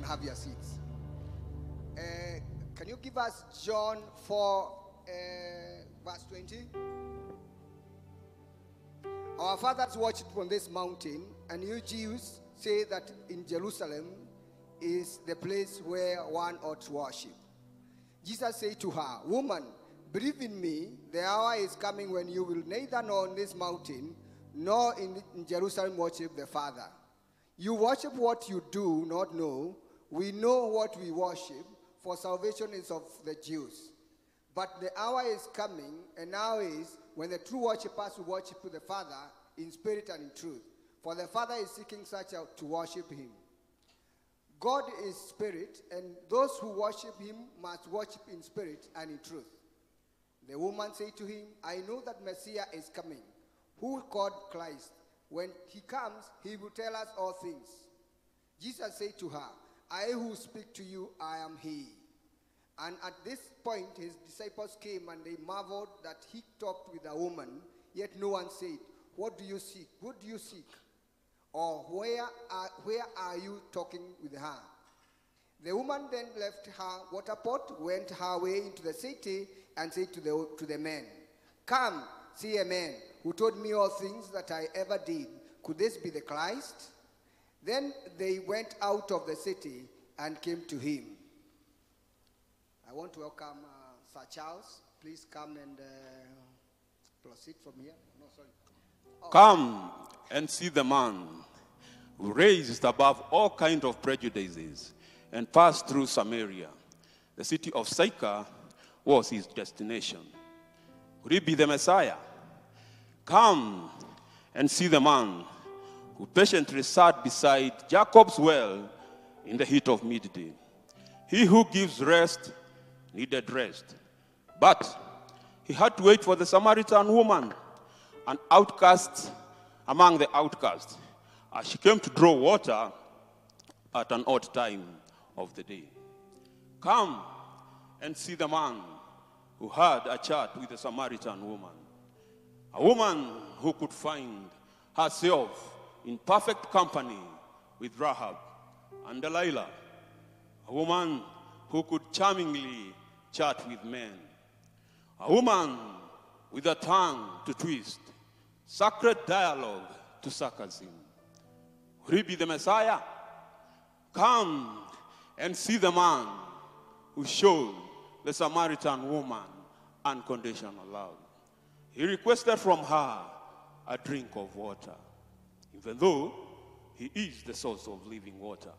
Can have your seats. Uh, can you give us John 4, uh, verse 20? Our fathers worshipped from this mountain, and you Jews say that in Jerusalem is the place where one ought to worship. Jesus said to her, Woman, believe in me, the hour is coming when you will neither know on this mountain nor in, in Jerusalem worship the Father. You worship what you do not know. We know what we worship, for salvation is of the Jews. But the hour is coming, and now is when the true worshippers will worship the Father in spirit and in truth. For the Father is seeking such out to worship him. God is spirit, and those who worship him must worship in spirit and in truth. The woman said to him, I know that Messiah is coming, who called Christ. When he comes, he will tell us all things. Jesus said to her, I who speak to you, I am he. And at this point, his disciples came and they marveled that he talked with a woman, yet no one said, What do you seek? What do you seek? Or where are, where are you talking with her? The woman then left her water pot, went her way into the city, and said to the, to the men, Come, see a man who told me all things that I ever did. Could this be the Christ? Then they went out of the city and came to him. I want to welcome uh, Sir Charles. Please come and uh, proceed from here. No, sorry. Come and see the man raised above all kind of prejudices and passed through Samaria. The city of Sychar was his destination. Could he be the Messiah? Come and see the man who patiently sat beside Jacob's well in the heat of midday. He who gives rest needed rest, but he had to wait for the Samaritan woman, an outcast among the outcasts, as she came to draw water at an odd time of the day. Come and see the man who had a chat with the Samaritan woman. A woman who could find herself in perfect company with Rahab and Delilah. A woman who could charmingly chat with men. A woman with a tongue to twist, sacred dialogue to sarcasm. Will he be the Messiah? Come and see the man who showed the Samaritan woman unconditional love. He requested from her a drink of water, even though he is the source of living water.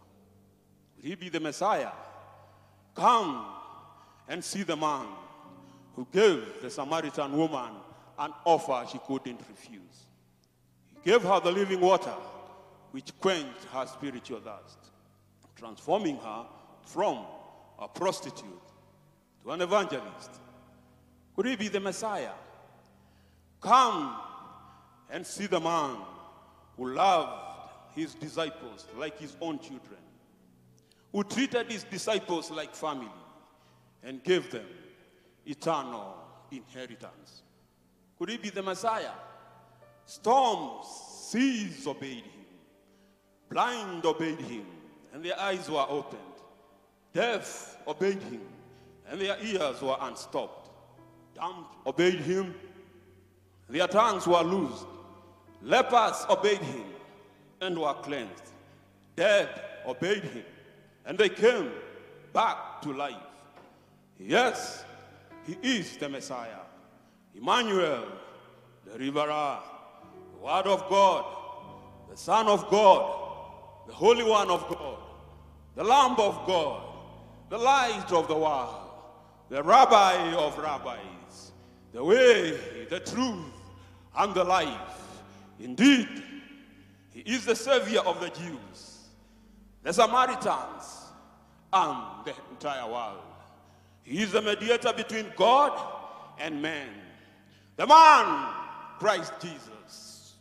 Will he be the Messiah? Come and see the man who gave the Samaritan woman an offer she couldn't refuse. He gave her the living water, which quenched her spiritual thirst, transforming her from a prostitute to an evangelist. Could he be the Messiah? Come and see the man who loved his disciples like his own children, who treated his disciples like family and gave them eternal inheritance. Could he be the Messiah? Storms, seas obeyed him, blind obeyed him, and their eyes were opened. Deaf obeyed him, and their ears were unstopped. Dumb obeyed him, their tongues were loosed. Lepers obeyed him and were cleansed. Dead obeyed him, and they came back to life. Yes, he is the Messiah. Emmanuel, the Riverer, the Word of God, the Son of God, the Holy One of God, the Lamb of God, the Light of the world, the Rabbi of rabbis, the way, the truth, and the life. Indeed, he is the Savior of the Jews, the Samaritans, and the entire world. He is the mediator between God and man. The man, Christ Jesus.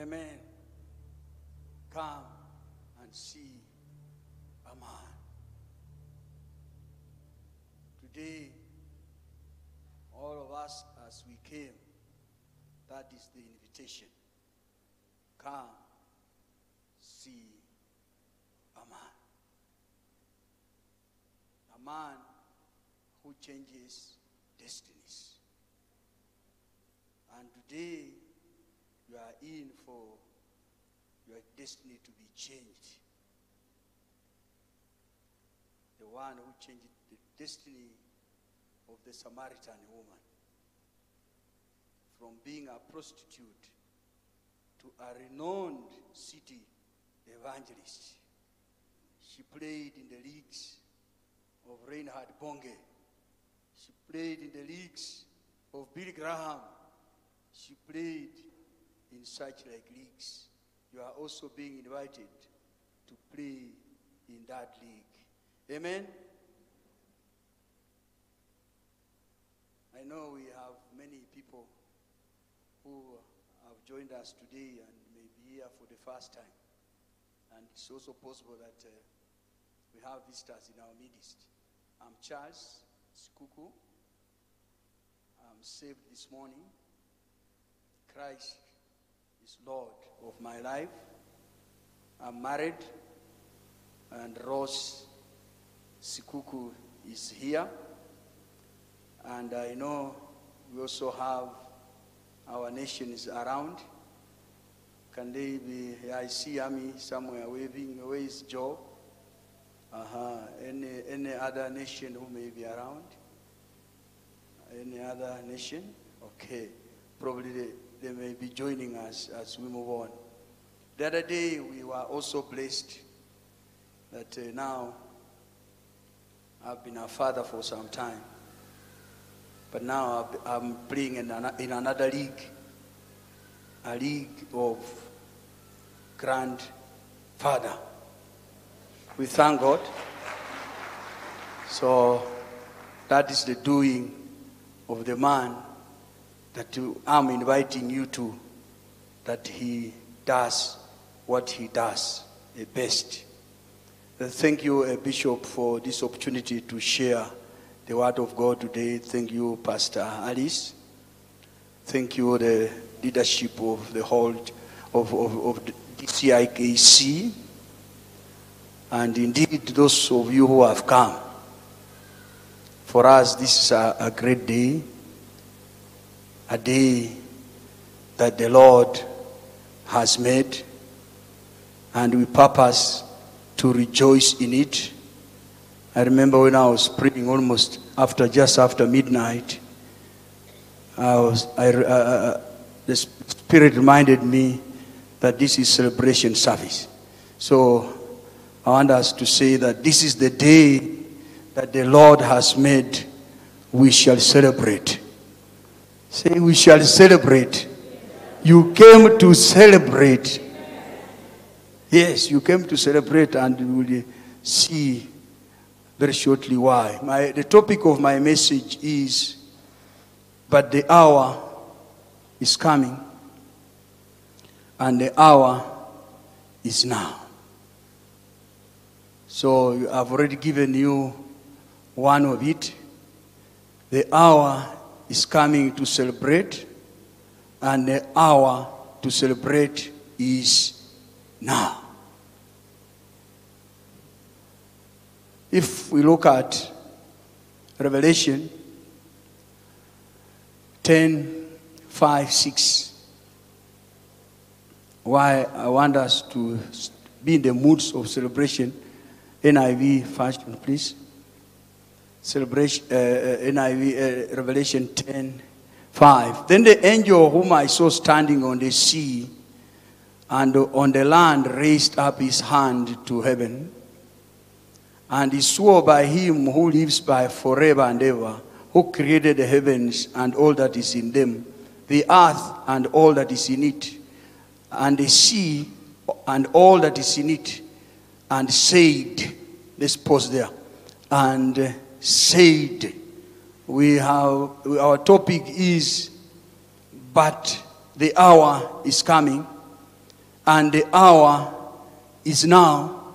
Amen. Come and see a man. Today, all of us as we came, that is the invitation. Come, see a man. A man who changes destinies. And today, you are in for your destiny to be changed. The one who changed the destiny of the Samaritan woman from being a prostitute to a renowned city evangelist. She played in the leagues of Reinhard Bonnke. She played in the leagues of Billy Graham. She played in such like leagues. You are also being invited to play in that league. Amen. I know we have many people who have joined us today and may be here for the first time. And it's also possible that uh, we have visitors in our midst. I'm Charles Sikuku. I'm saved this morning. Christ is Lord of my life. I'm married, and Rose Sikuku is here. And I know we also have our nations around. Can they be? I see Ami somewhere waving. Where is Joe? Uh-huh. Any, any other nation who may be around? Any other nation? Okay. Probably they, they may be joining us as we move on. The other day we were also blessed that uh, now I've been a father for some time. But now I'm playing in, another league, a league of grandfather. We thank God. So that is the doing of the man that I'm inviting you to, that he does what he does the best. Thank you, Bishop, for this opportunity to share the Word of God today. Thank you, Pastor Alice. Thank you, the leadership of the whole of, of, of DCIKZ. And indeed, those of you who have come. For us, this is a, a great day, a day that the Lord has made, and we purpose to rejoice in it. I remember when I was praying almost after, just after midnight, I was, I, uh, uh, the Spirit reminded me that this is celebration service. So I want us to say that this is the day that the Lord has made. We shall celebrate. Say, we shall celebrate. You came to celebrate. Yes, you came to celebrate, and you will see very shortly why. My, the topic of my message is But the hour is coming, and the hour is now. So I've already given you one of it. The hour is coming to celebrate, and the hour to celebrate is now. If we look at Revelation 10, 5, 6, why I want us to be in the moods of celebration. NIV fashion, please. Celebration, uh, uh, NIV, uh, Revelation 10, 5. Then the angel whom I saw standing on the sea and on the land raised up his hand to heaven. And he swore by him who lives by forever and ever, who created the heavens and all that is in them, the earth and all that is in it, and the sea and all that is in it, and said, let's pause there, and said, we have, our topic is, but the hour is coming, and the hour is now.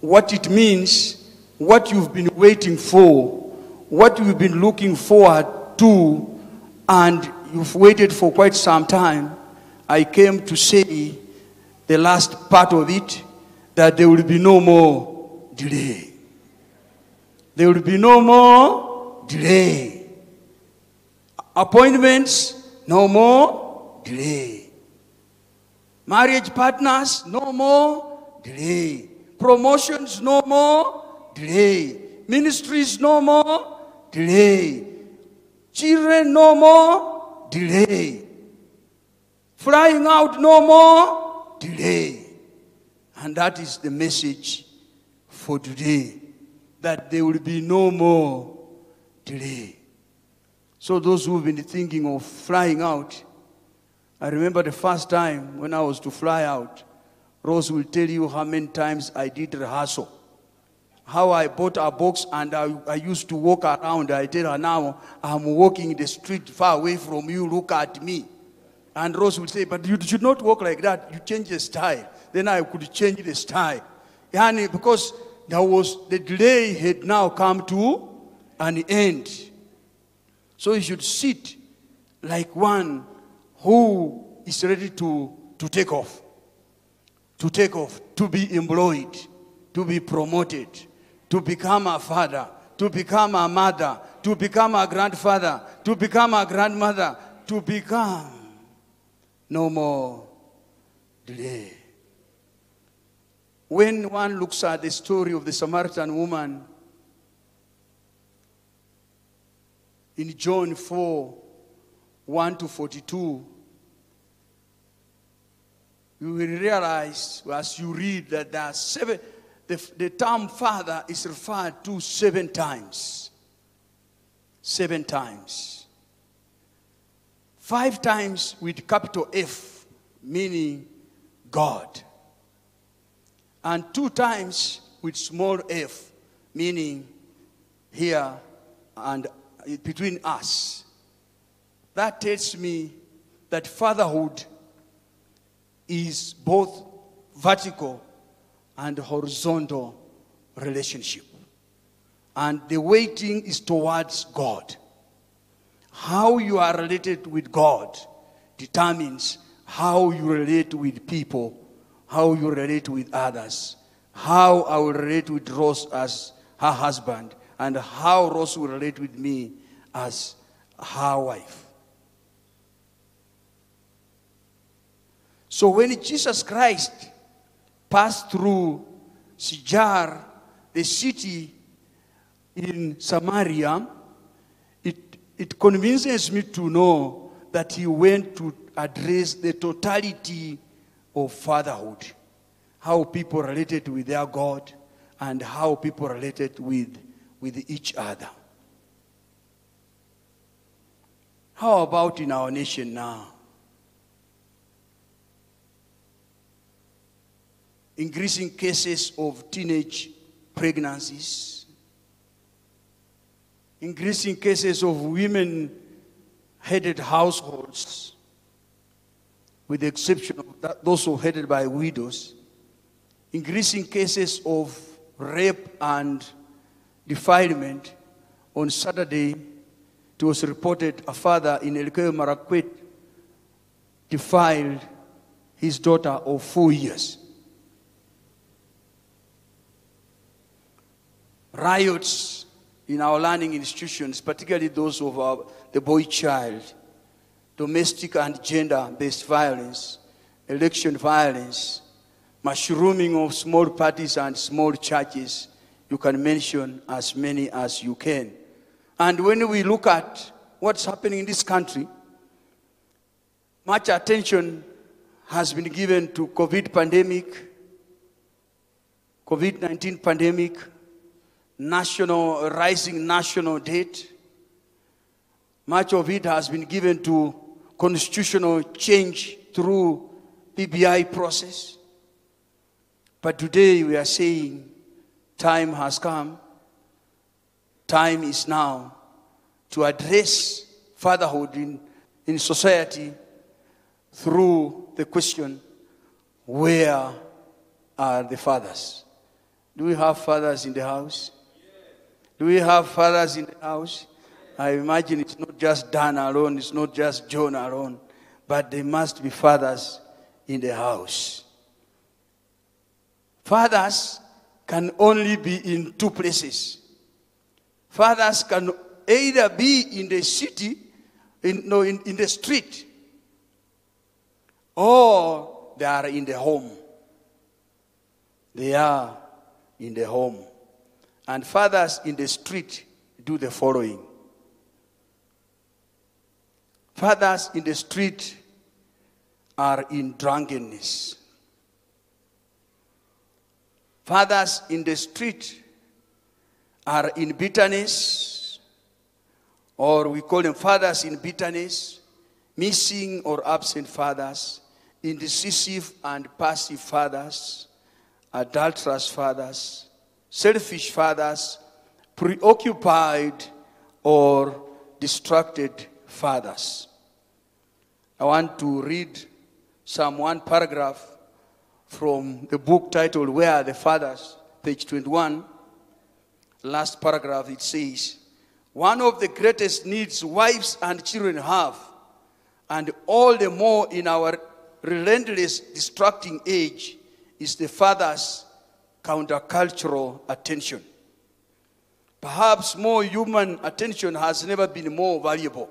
What it means, what you've been waiting for, what you've been looking forward to and you've waited for quite some time, I came to say the last part of it that there will be no more delay. There will be no more delay. Appointments, no more delay. Marriage partners, no more delay. Promotions, no more delay. Ministries, no more delay. Children, no more delay. Flying out, no more delay. And that is the message for today that there will be no more delay. So, those who've been thinking of flying out, I remember the first time when I was to fly out, Rose will tell you how many times I did rehearsal. How I bought a box and I, I used to walk around. I tell her now, I'm walking the street far away from you, look at me. And Rose would say, But you should not walk like that. You change the style. Then I could change the style. Yani, because there was the delay had now come to an end. So you should sit like one who is ready to, to take off. To take off, to be employed, to be promoted, to become a father, to become a mother, to become a grandfather, to become a grandmother, to become no more delay. When one looks at the story of the Samaritan woman in John 4 1 to 42, you will realize as you read that there are seven, the, the term father is referred to seven times. Seven times. Five times with capital F, meaning God. And two times with small f, meaning here and between us. That tells me that fatherhood is both vertical and horizontal relationship. And the waiting is towards God. How you are related with God determines how you relate with people, how you relate with others, how I will relate with Rose as her husband, and how Rose will relate with me as her wife. So when Jesus Christ passed through Sychar, the city in Samaria, it, it convinces me to know that he went to address the totality of fatherhood. How people related with their God and how people related with, with each other. How about in our nation now? Increasing cases of teenage pregnancies, increasing cases of women headed households, with the exception of that, those who headed by widows, increasing cases of rape and defilement. On Saturday, it was reported a father in Elgeyo Marakwet defiled his daughter of four years. Riots in our learning institutions, particularly those of our, the boy child, domestic and gender based violence, election violence, mushrooming of small parties and small churches. You can mention as many as you can. And when we look at what's happening in this country, much attention has been given to COVID pandemic, COVID-19 pandemic, national rising national debt. Much of it has been given to constitutional change through BBI process. But today we are saying time has come, time is now to address fatherhood in, in society through the question where are the fathers? Do we have fathers in the house? Do we have fathers in the house? I imagine it's not just Dan alone, it's not just John alone, but there must be fathers in the house. Fathers can only be in two places. Fathers can either be in the city, in, no, in, in the street, or they are in the home. They are in the home. And fathers in the street do the following. Fathers in the street are in drunkenness. Fathers in the street are in bitterness, or we call them fathers in bitterness, missing or absent fathers, indecisive and passive fathers, adulterous fathers, selfish fathers, preoccupied or distracted fathers. I want to read some one paragraph from the book titled Where Are the Fathers, page 21. Last paragraph it says, One of the greatest needs wives and children have, and all the more in our relentless, distracting age, is the father's countercultural attention. Perhaps more human attention has never been more valuable.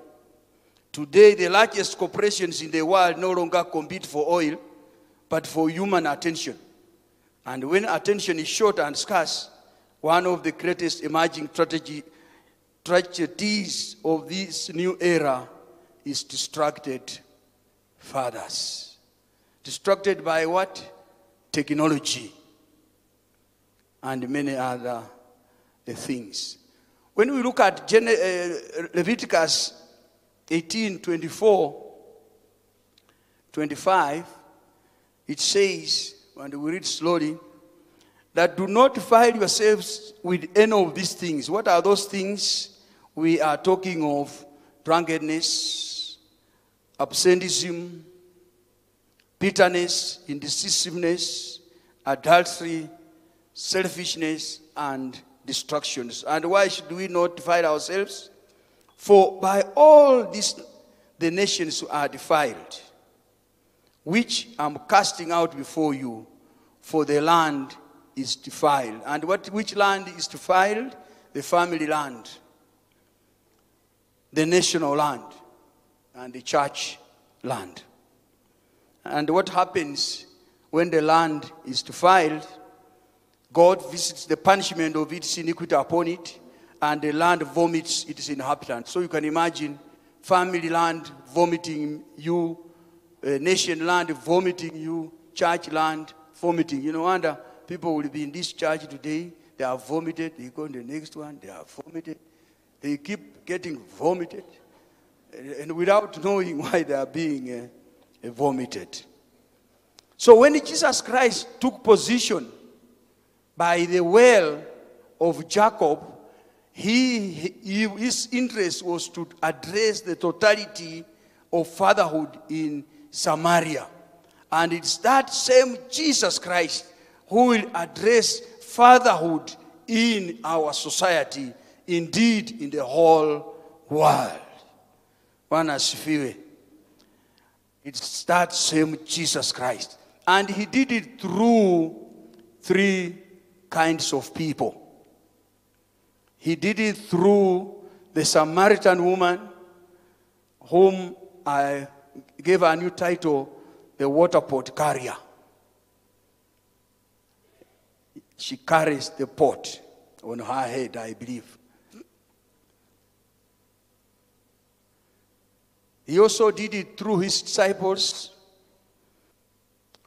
Today, the largest corporations in the world no longer compete for oil, but for human attention. And when attention is short and scarce, one of the greatest emerging strategy, tragedies of this new era is distracted fathers. Distracted by what? Technology and many other things. When we look at Gen- uh, Leviticus 18 24, 25, it says, and we read slowly, that do not defile yourselves with any of these things. What are those things? We are talking of drunkenness, absenteeism, bitterness, indecisiveness, adultery, selfishness, and destructions. And why should we not defile ourselves? For by all this the nations are defiled, which I'm casting out before you, for the land is defiled. And what which land is defiled? The family land, the national land, and the church land. And what happens when the land is defiled? God visits the punishment of its iniquity upon it, and the land vomits its inhabitants. So you can imagine family land vomiting you, uh, nation land vomiting you, church land vomiting. You know, wonder people will be in this church today, they are vomited, they go in the next one, they are vomited. They keep getting vomited, and, without knowing why they are being uh, vomited. So when Jesus Christ took position by the well of Jacob, he, he, his interest was to address the totality of fatherhood in Samaria. And it's that same Jesus Christ who will address fatherhood in our society, indeed in the whole world. Bwana asifiwe. It's that same Jesus Christ. And he did it through three kinds of people. He did it through the Samaritan woman, whom I gave a new title, the water pot carrier. She carries the pot on her head, I believe. He also did it through his disciples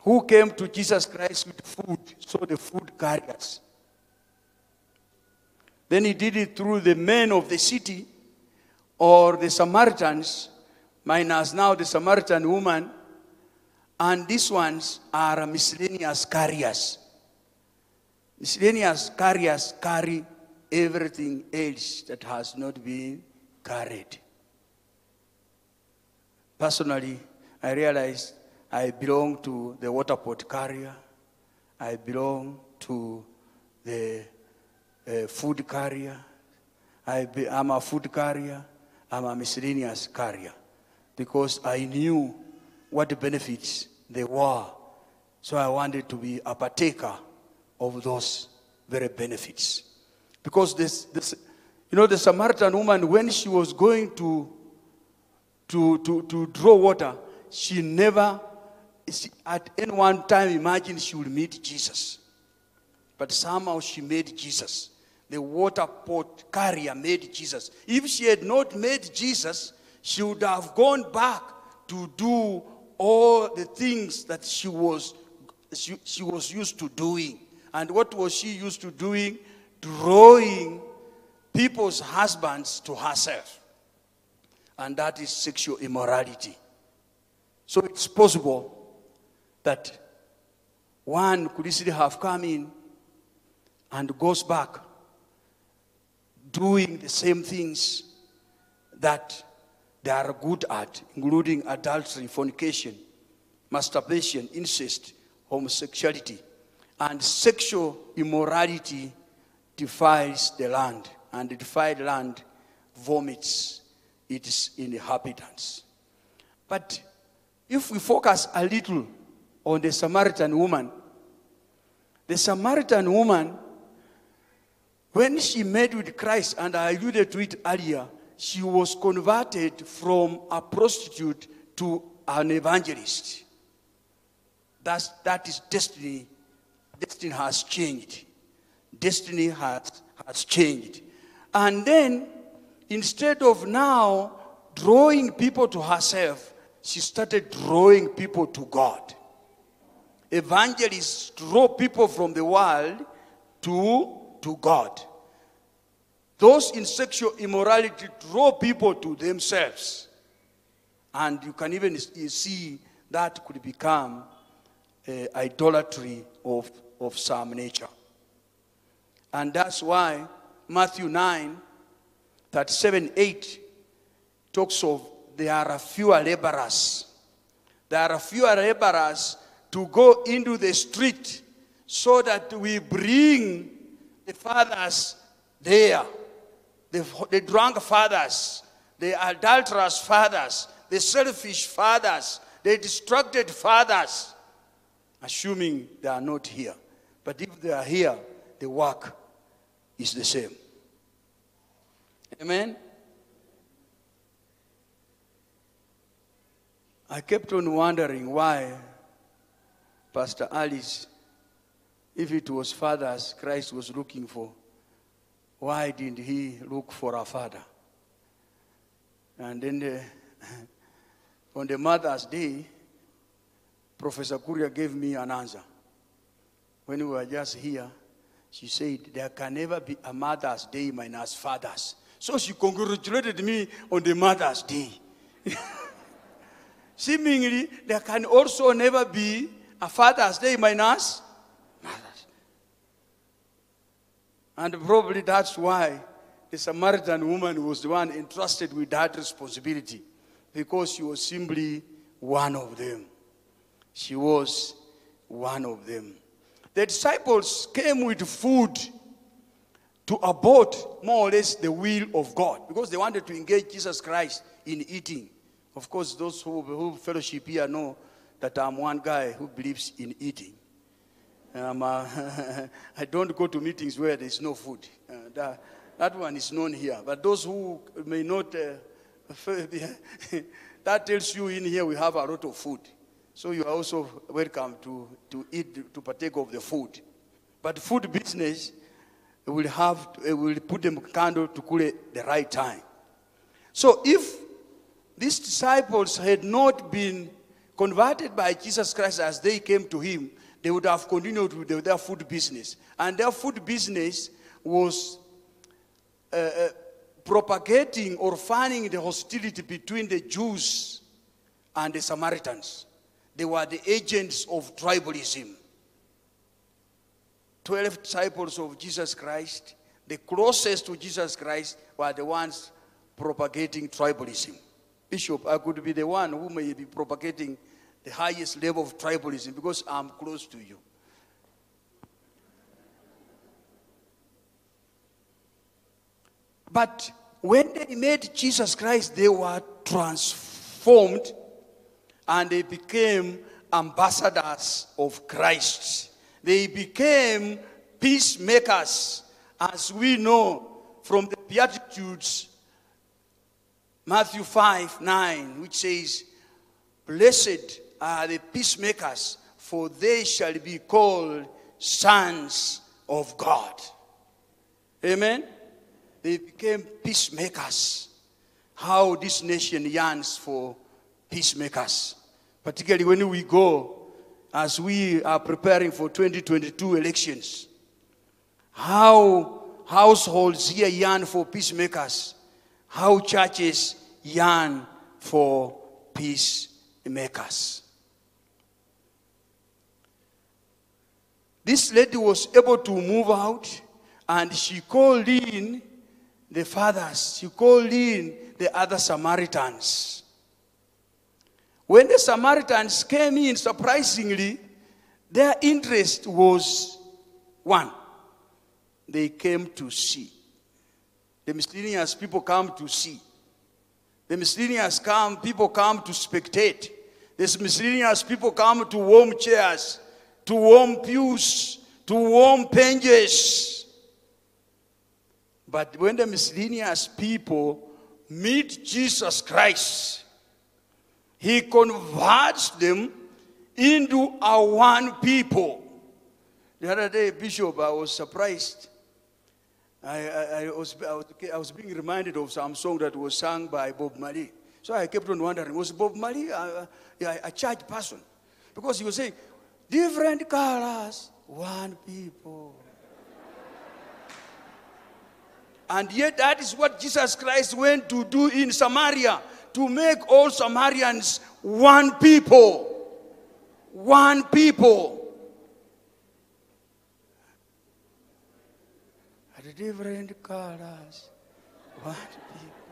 who came to Jesus Christ with food, so the food carriers. Then he did it through the men of the city or the Samaritans, minus now the Samaritan woman, and these ones are miscellaneous carriers. Miscellaneous carriers carry everything else that has not been carried. Personally, I realized I belong to the water pot carrier. I belong to the uh, food carrier. I be, I'm a food carrier, I'm a miscellaneous carrier, because I knew what benefits they were. So I wanted to be a partaker of those very benefits. Because this, this you know, the Samaritan woman, when she was going to, to, to, to draw water, she never, she, at any one time, imagined she would meet Jesus. But somehow she made Jesus. The water pot carrier made Jesus. If she had not made Jesus, she would have gone back to do all the things that she was, she, she was used to doing. And what was she used to doing? Drawing people's husbands to herself. And that is sexual immorality. So it's possible that one could easily have come in and goes back doing the same things that they are good at, including adultery, fornication, masturbation, incest, homosexuality, and sexual immorality defiles the land, and the defiled land vomits its inhabitants. But if we focus a little on the Samaritan woman, the Samaritan woman, when she met with Christ, and I alluded to it earlier, she was converted from a prostitute to an evangelist. That's, that is destiny. Destiny has changed. Destiny has, has changed. And then, instead of now drawing people to herself, she started drawing people to God. Evangelists draw people from the world to, to God. Those in sexual immorality draw people to themselves. And you can even see that could become uh, idolatry of, of some nature. And that's why Matthew 9, 37, 8 talks of there are fewer laborers. There are fewer laborers to go into the street so that we bring the fathers there, the, the drunk fathers, the adulterous fathers, the selfish fathers, the distracted fathers, assuming they are not here. But if they are here, the work is the same. Amen? I kept on wondering why Pastor Alice, if it was fathers Christ was looking for, why didn't he look for a father? And then the, uh, on the Mother's Day, Professor Kuria gave me an answer. When we were just here, she said, There can never be a Mother's Day minus fathers. So she congratulated me on the Mother's Day. Seemingly, there can also never be a Father's Day minus mothers. And probably that's why the Samaritan woman was the one entrusted with that responsibility because she was simply one of them. She was one of them. The disciples came with food to abort more or less the will of God because they wanted to engage Jesus Christ in eating. Of course, those who, who fellowship here know that I'm one guy who believes in eating. Um, uh, I don't go to meetings where there's no food. Uh, that, that one is known here. But those who may not, uh, that tells you in here we have a lot of food. So you are also welcome to, to eat, to partake of the food. But food business will have, will put them candle to cool it the right time. So if these disciples had not been converted by Jesus Christ as they came to him, they would have continued with their food business. And their food business was uh, uh, propagating or fanning the hostility between the Jews and the Samaritans. They were the agents of tribalism. Twelve disciples of Jesus Christ, the closest to Jesus Christ, were the ones propagating tribalism. Bishop, I could be the one who may be propagating the highest level of tribalism because I'm close to you. But when they met Jesus Christ, they were transformed and they became ambassadors of Christ. They became peacemakers, as we know from the Beatitudes, Matthew 5 9, which says, Blessed are the peacemakers, for they shall be called sons of God. Amen. They became peacemakers. How this nation yearns for peacemakers. Particularly when we go, as we are preparing for 2022 elections. How households here yearn for peacemakers. How churches yearn for peacemakers. This lady was able to move out and she called in the fathers, she called in the other Samaritans. When the Samaritans came in, surprisingly, their interest was one. They came to see. The misleading miscellaneous people come to see. The miscellaneous come, people come to spectate. The misleading miscellaneous people come to warm chairs, to warm pews, to warm benches. But when the miscellaneous people meet Jesus Christ, he converts them into a one people. The other day, Bishop, I was surprised. I, I, was, I, was, I was being reminded of some song that was sung by Bob Marley. So I kept on wondering, was Bob Marley a, a, a church person? Because he was saying, different colors, one people. And yet, that is what Jesus Christ went to do in Samaria to make all Samaritans one people. One people. Different colors, one people.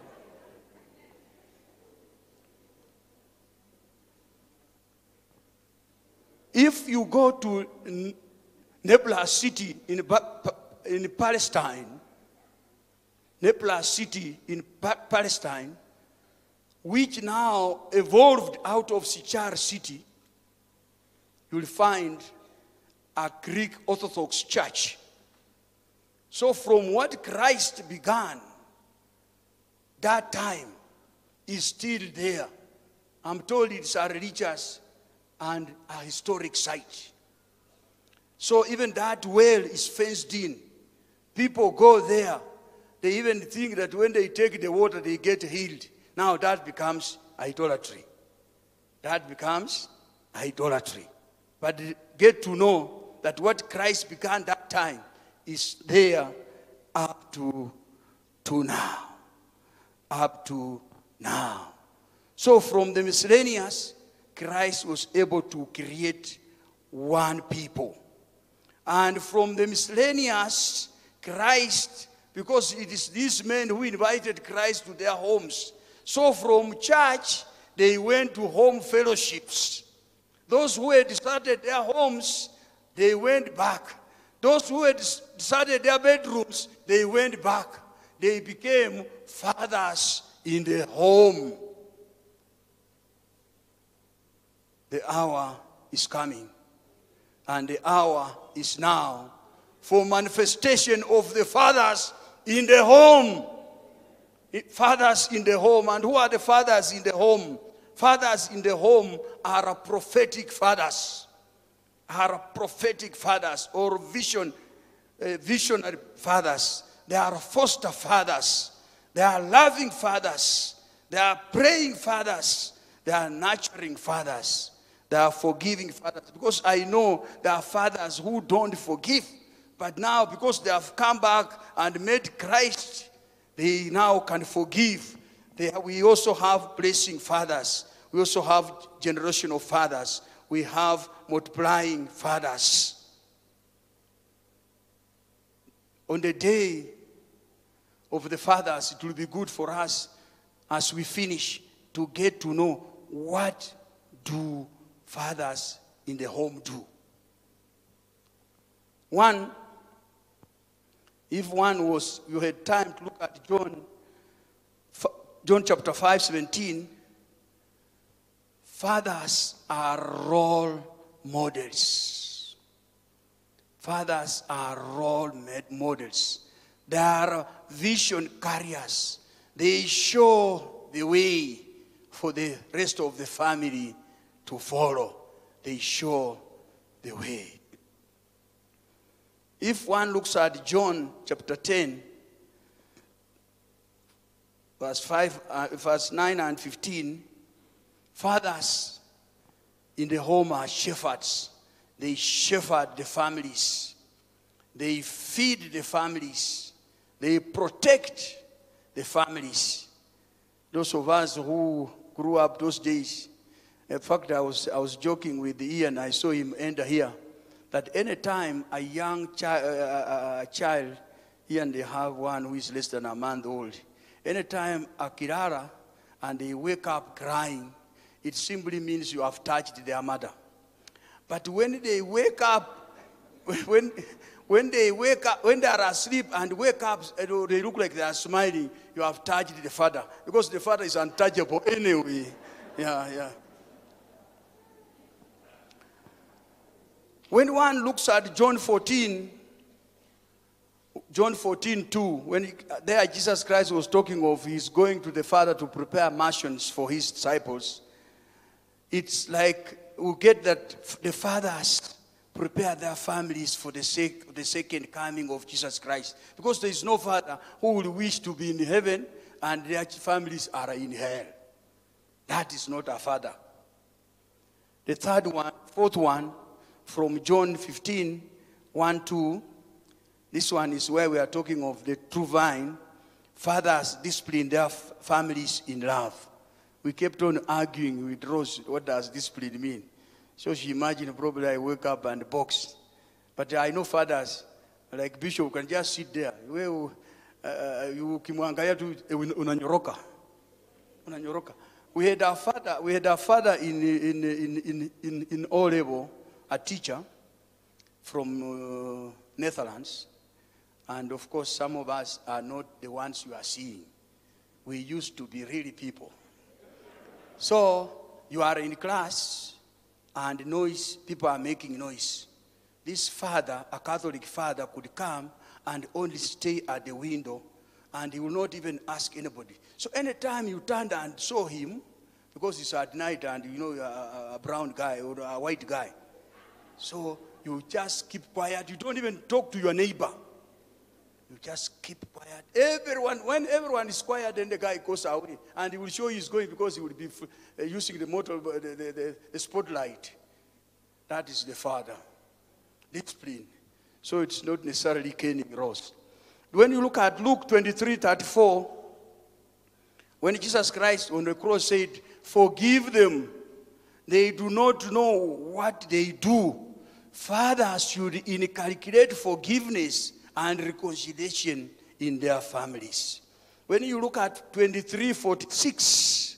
If you go to Nablus city in, in Palestine, Nablus city in pa Palestine, which now evolved out of Sychar city, you'll find a Greek Orthodox church. So, from what Christ began, that time is still there. I'm told it's a religious and a historic site. So, even that well is fenced in. People go there. They even think that when they take the water, they get healed. Now that becomes idolatry. That becomes idolatry. But get to know that what Christ began that time is there up to, to now. Up to now. So from the miscellaneous, Christ was able to create one people. And from the miscellaneous, Christ, because it is these men who invited Christ to their homes, so from church, they went to home fellowships. Those who had started their homes, they went back. Those who had started their bedrooms, they went back. They became fathers in the home. The hour is coming, and the hour is now for manifestation of the fathers in the home fathers in the home. And who are the fathers in the home? Fathers in the home are prophetic fathers, are prophetic fathers or vision, Uh, visionary fathers. They are foster fathers. They are loving fathers. They are praying fathers. They are nurturing fathers. They are forgiving fathers. Because I know there are fathers who don't forgive. But now, because they have come back and made Christ they now can forgive. They, we also have blessing fathers. We also have generational fathers. We have multiplying fathers. On the day of the fathers, it will be good for us as we finish to get to know what do fathers in the home do. One If one was, you had time to look at John, John chapter 5, 17, fathers are role models. Fathers are role models. They are vision carriers. They show the way for the rest of the family to follow. They show the way. If one looks at John chapter 10, verse 5, uh, verse 9 and 15, fathers in the home are shepherds. They shepherd the families. They feed the families. They protect the families. Those of us who grew up those days, in fact, I was, I was joking with Ian, I saw him enter here, that anytime a young chi- uh, uh, uh, child, here and they have one who is less than a month old, anytime a kirara and they wake up crying, it simply means you have touched their mother. But when they wake up, when, when they wake up, when they are asleep and wake up, eh, they look like they are smiling, you have touched the father. Because the father is untouchable anyway. Yeah, yeah. When one looks at John 14, John 14, 2, when he, there Jesus Christ was talking of he's going to the Father to prepare mansions for his disciples, it's like we get that the fathers prepare their families for the sake of the second coming of Jesus Christ. Because there is no father who will wish to be in heaven and their families are in hell. That is not a father. The third one, fourth one, from John 15, 1 2. This one is where we are talking of the true vine. Fathers discipline their families in love. We kept on arguing with Rose, what does discipline mean? So she imagined probably I wake up and box. But I know fathers, like Bishop, can just sit there. Wewe, uh, ukimwangalia tu eh, unanyoroka. Unanyoroka. We had a father, we had a father in, in, in, in, in, in O a teacher from uh, Netherlands. And of course, some of us are not the ones you are seeing. We used to be really people. So you are in class and noise, people are making noise. This father, a Catholic father, could come and only stay at the window and he will not even ask anybody. So anytime you turned and saw him, because it's at night and you know a, a brown guy or a white guy, so you just keep quiet. You don't even talk to your neighbor. You just keep quiet. Everyone, when everyone is quiet, then the guy goes away, and he will show he's going because he will be uh, using the motor, the, the, the, the spotlight. That is the father. Discipline. So it's not necessarily caning Ross. When you look at Luke 23, 34, when Jesus Christ on the cross said, Forgive them, they do not know what they do. Fathers should inculcate forgiveness and reconciliation in their families. When you look at 23 46,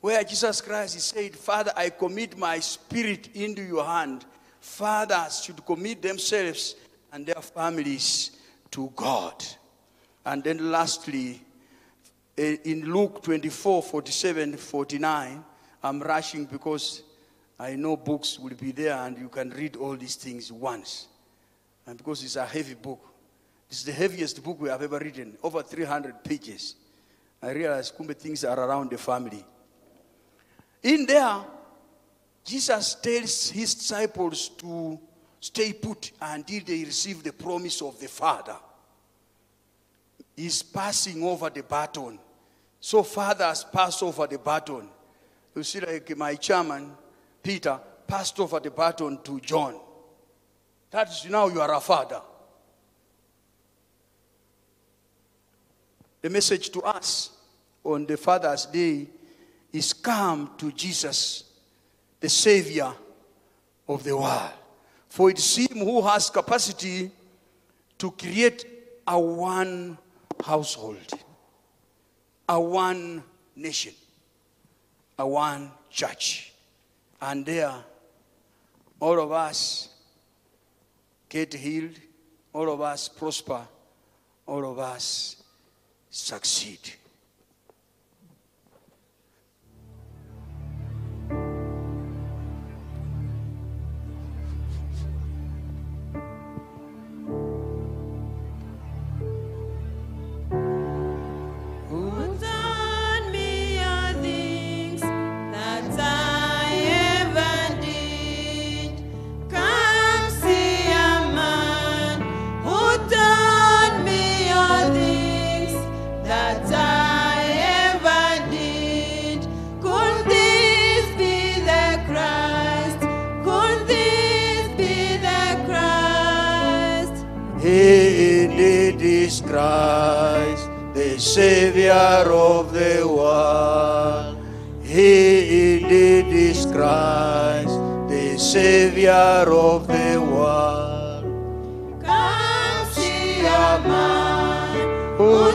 where Jesus Christ said, Father, I commit my spirit into your hand. Fathers should commit themselves and their families to God. And then lastly, eh, in Luke 24 47 49, I'm rushing because I know books will be there and you can read all these things once. And because it's a heavy book, it's the heaviest book we have ever written, over 300 pages. I realize kumbe things are around the family. In there, Jesus tells his disciples to stay put until they receive the promise of the Father. He's passing over the baton. So fathers pass over the baton. You see, like my chairman, Peter, passed over the baton to John. That is now you are a father. The message to us on the Father's Day is come to Jesus, the Savior of the world. For it's Him who has capacity to create a one household, a one nation, a one church. And there, all of us get healed, all of us prosper, all of us succeed. He indeed is Christ, the Savior of the world. Come see a man who